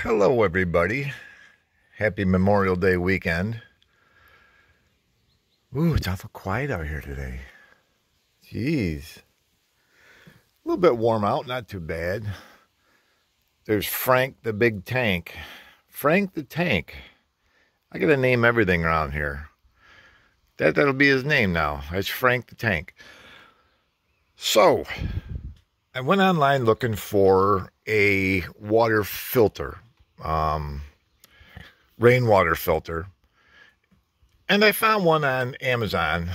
Hello everybody. Happy Memorial Day weekend. Ooh, it's awful quiet out here today. Jeez. A little bit warm out, not too bad. There's Frank the Big Tank. Frank the Tank. I gotta name everything around here. That that'll be his name now. It's Frank the Tank. So, I went online looking for a water filter, um, rainwater filter, and I found one on Amazon,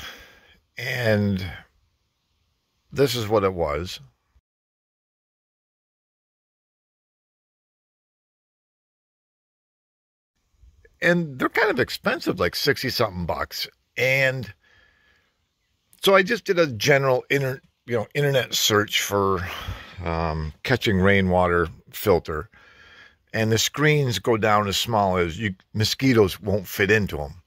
and this is what it was. And they're kind of expensive, like 60 something bucks. And so I just did a general inter, you know, internet search for um, catching rainwater filter, and the screens go down as small as you mosquitoes won't fit into them.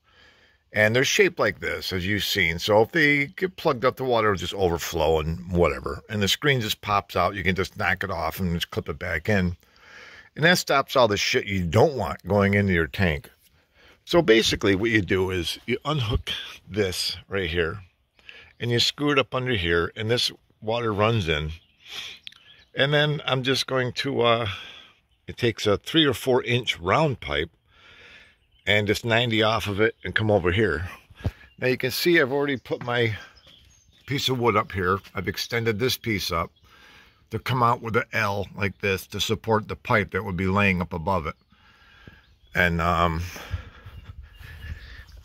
And they're shaped like this, as you've seen. So if they get plugged up, the water will just overflow and whatever. And the screen just pops out. You can just knock it off and just clip it back in. And that stops all the shit you don't want going into your tank. So basically what you do is you unhook this right here and you screw it up under here and this water runs in and then I'm just going to uh it takes a three or four inch round pipe and just 90 off of it and come over here now you can see I've already put my piece of wood up here I've extended this piece up to come out with an L like this to support the pipe that would be laying up above it and um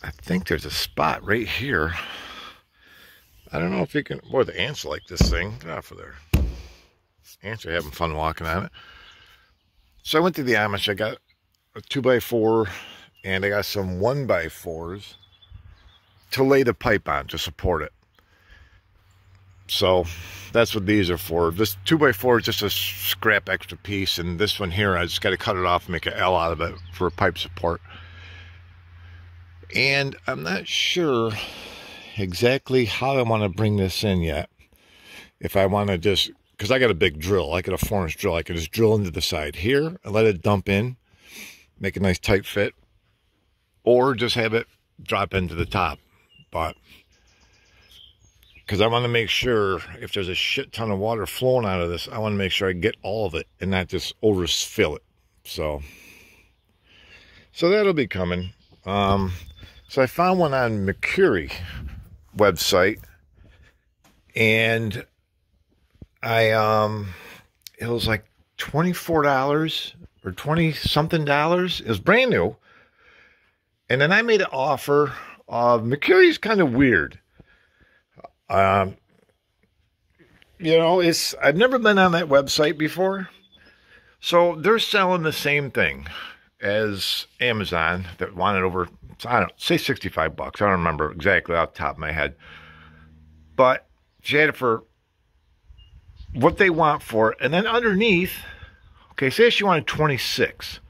I think there's a spot right here I don't know if you can, boy, the ants like this thing. Get off of there. Ants having fun walking on it. So I went to the Amish. I got a 2x4 and I got some 1x4s to lay the pipe on to support it. So that's what these are for. This 2x4 is just a scrap extra piece. And this one here, I just got to cut it off and make an L out of it for a pipe support. And I'm not sure exactly how I want to bring this in yet. If I want to just, because I got a big drill, I got a four inch drill, I can just drill into the side here and let it dump in, make a nice tight fit, or just have it drop into the top. But, because I want to make sure if there's a shit ton of water flowing out of this, I want to make sure I get all of it and not just overfill it. So, so that'll be coming. Um, so I found one on Mercari website and I um it was like $24 or 20 something dollars. It was brand new. And then I made an offer. Uh Mercari's kind of weird. Um you know, it's I've never been on that website before. So they're selling the same thing as Amazon that wanted over I don't say 65 bucks. I don't remember exactly off the top of my head. But she had it for what they want for it. And then underneath, okay, say she wanted 26.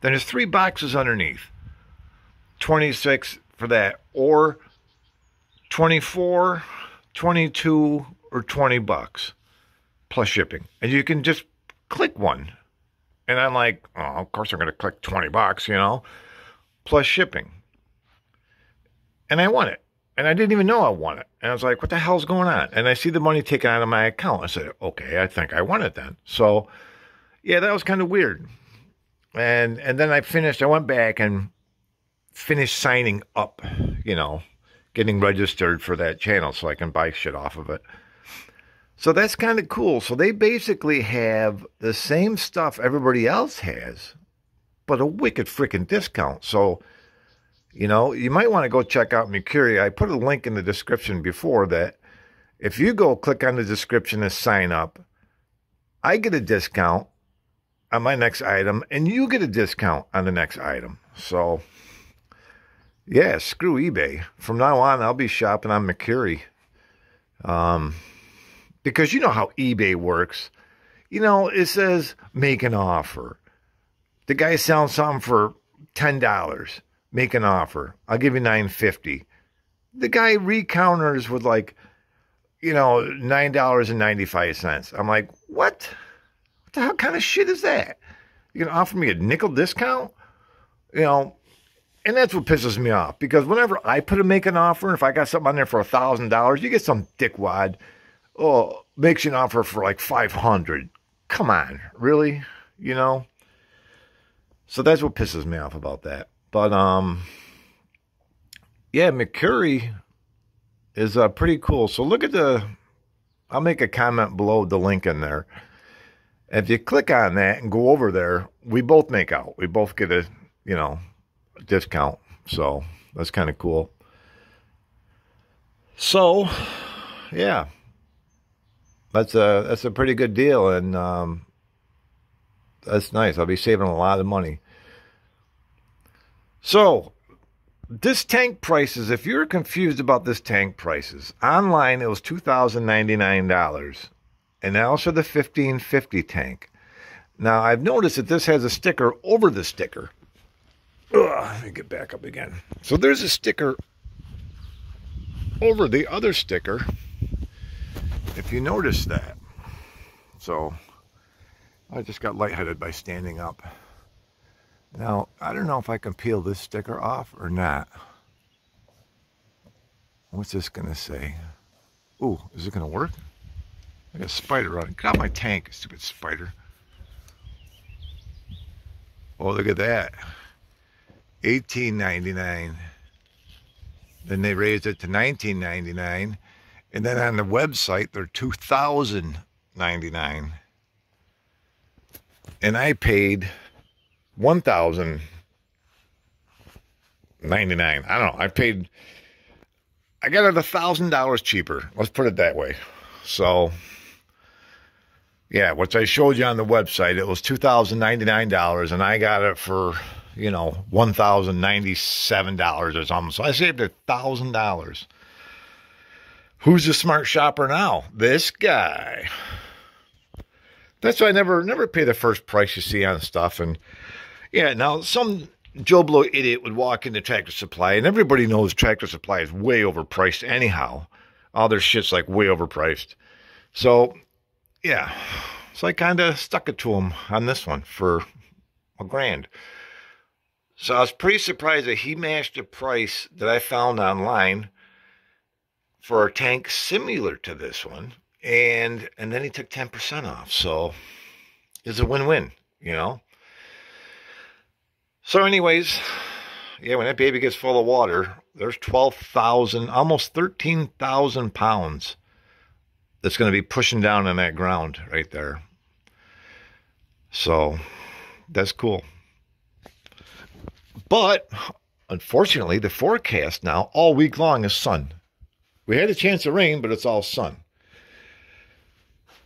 Then there's three boxes underneath. 26 for that. Or 24, 22, or 20 bucks plus shipping. And you can just click one. And I'm like, oh, of course I'm going to click 20 bucks, you know, plus shipping and I want it. And I didn't even know I won it. And I was like, what the hell's going on? And I see the money taken out of my account. I said, okay, I think I won it then. So, yeah, that was kind of weird. And and then I finished, I went back and finished signing up, you know, getting registered for that channel so I can buy shit off of it. So that's kind of cool. So they basically have the same stuff everybody else has, but a wicked freaking discount. So you know, you might want to go check out Mercari. I put a link in the description before that. If you go click on the description and sign up, I get a discount on my next item, and you get a discount on the next item. So, yeah, screw eBay. From now on, I'll be shopping on Mercari. Um, because you know how eBay works. You know, it says make an offer. The guy selling something for ten dollars make an offer. I'll give you 950. The guy recounters with like, you know, $9.95. I'm like, what? What the hell kind of shit is that? You can offer me a nickel discount? You know, and that's what pisses me off because whenever I put a make an offer, and if I got something on there for a thousand dollars, you get some dickwad, oh, makes you an offer for like five hundred. Come on, really? You know? So that's what pisses me off about that. But um yeah, Mercari is uh, pretty cool. So look at the I'll make a comment below the link in there. If you click on that and go over there, we both make out. We both get a, you know, discount. So that's kind of cool. So, yeah, that's a that's a pretty good deal, and um, that's nice. I'll be saving a lot of money. So, this tank prices. If you're confused about this tank prices, online it was two thousand ninety nine dollars, and also the fifteen fifty tank. Now I've noticed that this has a sticker over the sticker. Ugh, let me get back up again. So there's a sticker over the other sticker, if you notice that. So I just got lightheaded by standing up. Now, I don't know if I can peel this sticker off or not. What's this going to say? Ooh, is it going to work? I got a spider it. Get out my tank, stupid spider. Oh, look at that. 18.99. Then they raised it to 19.99, and then on the website they're 2,099. And I paid 1,099. I don't know. I paid. I got it a thousand dollars cheaper. Let's put it that way. So, yeah, which I showed you on the website, it was two thousand ninety nine dollars, and I got it for you know, $1,097 or something. So I saved $1,000. Who's the smart shopper now? This guy. That's why I never never pay the first price you see on stuff. And yeah, now some Joe Blow idiot would walk into Tractor Supply, and everybody knows Tractor Supply is way overpriced anyhow. All their shit's like way overpriced. So yeah, so I kind of stuck it to him on this one for a grand. So I was pretty surprised that he matched a price that I found online for a tank similar to this one. And and then he took 10% off. So it's a win-win, you know. So anyways, yeah, when that baby gets full of water, there's 12,000, almost 13,000 pounds that's going to be pushing down on that ground right there. So that's cool. But unfortunately, the forecast now all week long is sun. We had a chance of rain, but it's all sun.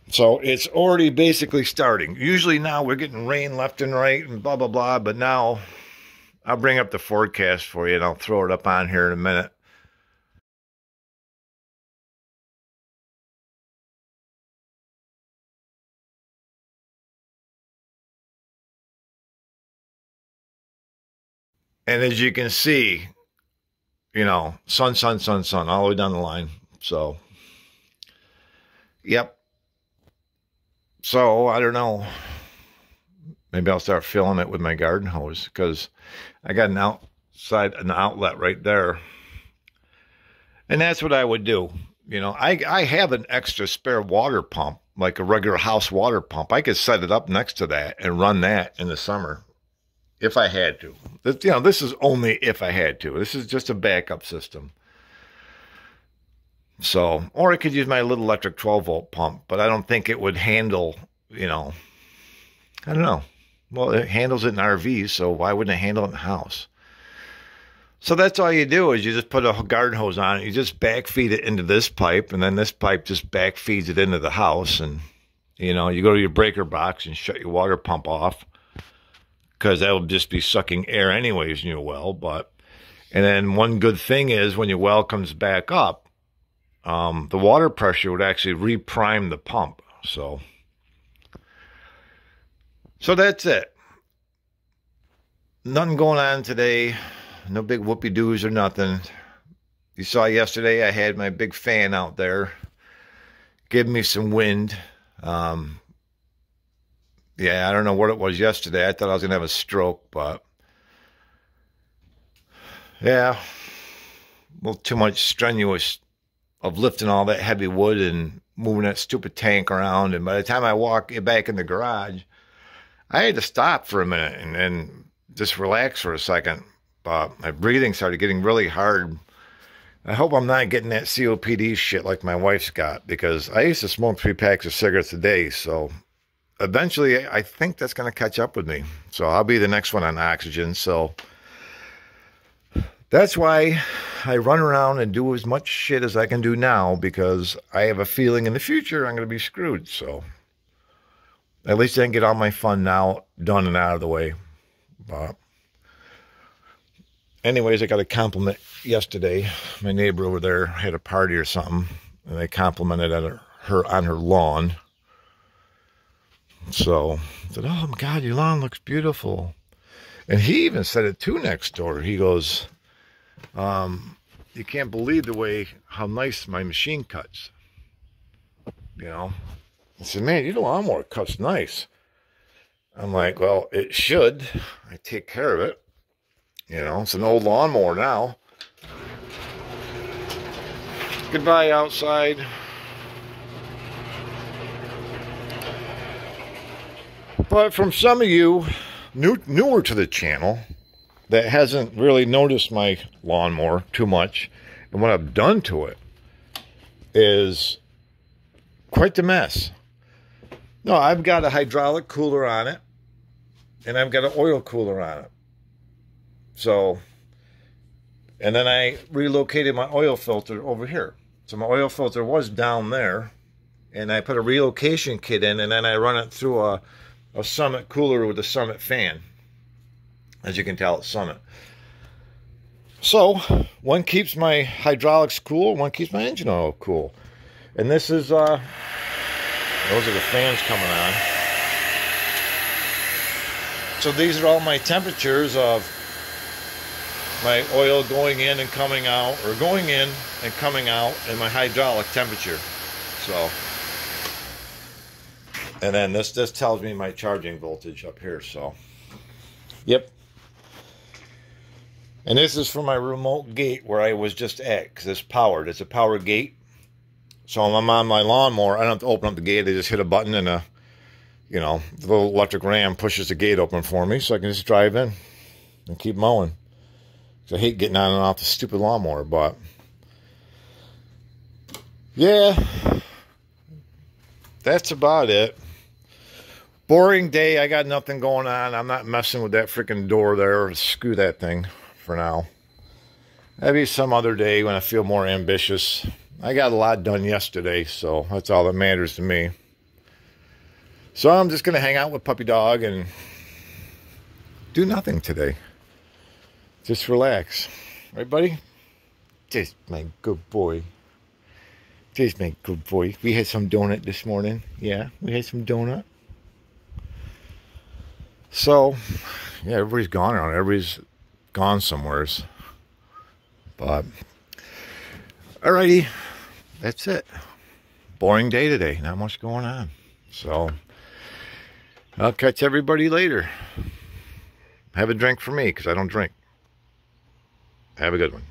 So it's already basically starting. Usually now we're getting rain left and right and blah, blah, blah. But now I'll bring up the forecast for you and I'll throw it up on here in a minute. And as you can see, you know, sun, sun, sun, sun, all the way down the line. So, yep. So, I don't know. Maybe I'll start filling it with my garden hose because I got an outside, an outlet right there. And that's what I would do. You know, I, I have an extra spare water pump, like a regular house water pump. I could set it up next to that and run that in the summer if I had to. This, you know, this is only if I had to. This is just a backup system. So, or I could use my little electric 12 volt pump, but I don't think it would handle, you know, I don't know. Well, it handles it in RVs, so why wouldn't it handle it in the house? So that's all you do is you just put a garden hose on it. You just backfeed it into this pipe, and then this pipe just backfeeds it into the house. And, you know, you go to your breaker box and shut your water pump off because that will just be sucking air anyways in your well. But and then one good thing is when your well comes back up, um, the water pressure would actually reprime the pump. So, so that's it. Nothing going on today. No big whoopie doos or nothing. You saw yesterday I had my big fan out there, give me some wind. Um, Yeah, I don't know what it was yesterday. I thought I was going to have a stroke, but yeah, well, too much strenuous of lifting all that heavy wood and moving that stupid tank around. And by the time I walk it back in the garage, I had to stop for a minute and then just relax for a second. But my breathing started getting really hard. I hope I'm not getting that COPD shit like my wife's got because I used to smoke three packs of cigarettes a day. So eventually, I think that's going to catch up with me. So I'll be the next one on oxygen. So that's why I run around and do as much shit as I can do now because I have a feeling in the future I'm going to be screwed. So at least I can get all my fun now done and out of the way. But anyways, I got a compliment yesterday. My neighbor over there had a party or something, and they complimented her on her lawn. So I said, "Oh my God, your lawn looks beautiful." And he even said it too next door. He goes, um, you can't believe the way how nice my machine cuts. You know, I said, man, your lawnmower cuts nice. I'm like, well, it should. I take care of it. You know, it's an old lawnmower now. Goodbye outside. But from some of you new, newer to the channel, that hasn't really noticed my lawnmower too much. And what I've done to it is quite the mess. No, I've got a hydraulic cooler on it, and I've got an oil cooler on it. So, and then I relocated my oil filter over here. So my oil filter was down there, and I put a relocation kit in, and then I run it through a, a Summit cooler with a Summit fan. As you can tell, it's Summit. So, one keeps my hydraulics cool, one keeps my engine oil cool. And this is, uh, those are the fans coming on. So these are all my temperatures of my oil going in and coming out, or going in and coming out, and my hydraulic temperature. So, and then this, this tells me my charging voltage up here, so. Yep, and this is for my remote gate where I was just at, because it's powered. It's a power gate. So I'm on my lawnmower. I don't have to open up the gate. I just hit a button and a, you know, the little electric ram pushes the gate open for me so I can just drive in and keep mowing. Cause I hate getting on and off the stupid lawnmower, but yeah, that's about it. Boring day. I got nothing going on. I'm not messing with that freaking door there. Screw that thing for now. Maybe some other day when I feel more ambitious. I got a lot done yesterday, so that's all that matters to me. So I'm just going to hang out with Puppy Dog and do nothing today. Just relax. Right, buddy? Just my good boy. Just my good boy. We had some donut this morning. Yeah, we had some donut. So, yeah, everybody's gone around. Everybody's gone somewheres. But, alrighty, that's it. Boring day today. Not much going on. So, I'll catch everybody later. Have a drink for me because I don't drink. Have a good one.